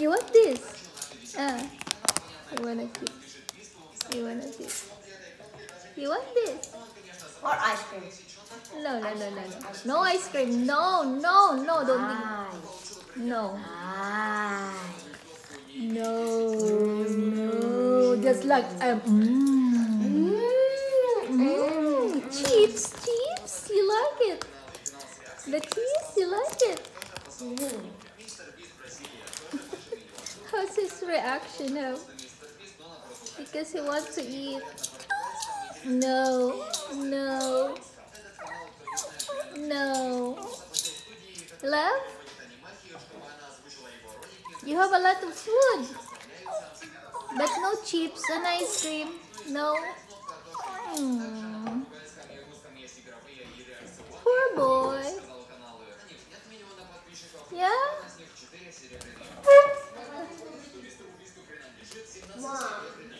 You want this? Ah. You wanna this? You wanna this? You want this? Or ice cream. No, no, no, no, no. No ice cream. No, no, no. Don't think. Ice. No. No, no. Just like um. Mm. Mm. Chips, chips. You like it? The cheese, you like it? How's his reaction now? Because he wants to eat. No, no, no. Love? You have a lot of food. But no chips and ice cream. No. Я? Мам.